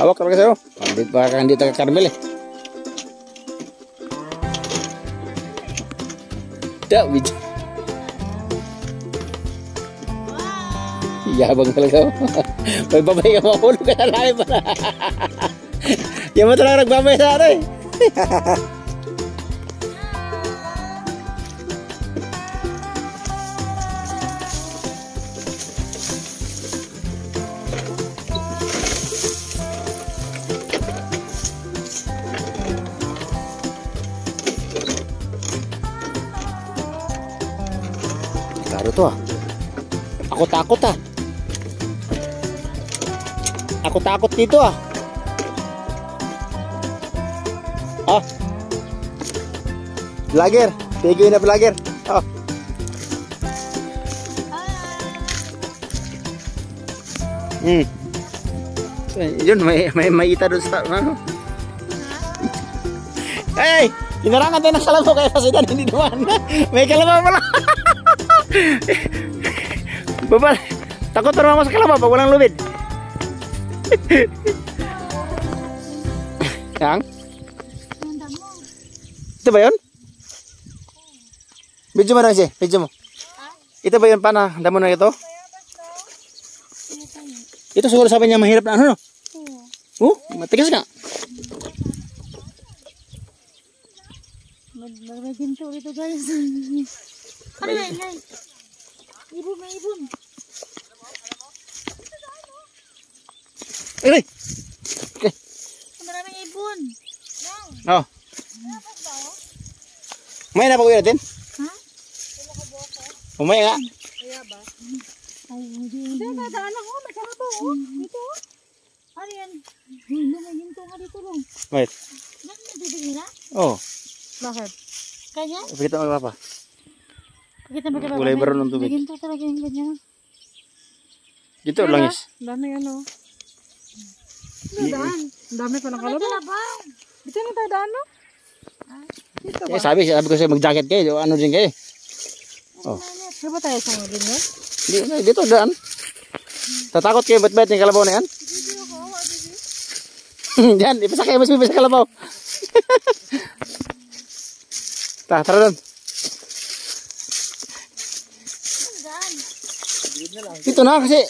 Hawak talaga sa'yo. Hindi pa hindi taga Carmel eh. Da, video. Yabang talaga. May babay ka mahulog ka na lalim pa na. Yan mo talaga nagbabay sa ano Klaro to ah. Ako takot ah. Ako takot dito ah. Ah. Vlogger. Tigo na vlogger. Oh. Hmm. Yun, may, may maita doon sa ano? Hey! Hinarangan tayo ng kalabaw kaya kasi dan hindi naman. May kalabaw pala. Babal. Takot na naman sa kalabaw pag walang lubid. Yang? Ito ba yun? Video mo na siya. Video mo. Ito ba yun? Paano? Damo na ito? Ito siguro sabi niya mahirap na ano no? Oh, matigas guys. Ano yan, yan? Ibon, may ibon. Ay! Okay. Maraming ibon. Oh. May na pa kuya natin? Ha? Umay nga. Ay, hindi. Hindi, nadaan ako. May karabaw, oh. Dito, oh. Ano yan? Hindi, may ginto nga dito, long. Wait. Yan, nabibig nila? Oh. Bakit? Kanya? Pakita mo papa. Pakita mo kaya Kulay baron ng tubig. May ginto talaga yung ganyan. Dito langis. Dami ano. Daan. Dami pa ng May kalabaw. kalabaw. Dito na tayo daan, no? Dito Eh, sabi, sabi ko sa'yo mag-jacket kayo. Ano din kayo? Oh. Di ba tayo sa mga ganyan? Dito, dito daan. Tatakot kayo, ba't ba't yung kalabaw na yan? Diyan, ipasakay mas may sa kalabaw. Ta, tara doon. Dito na kasi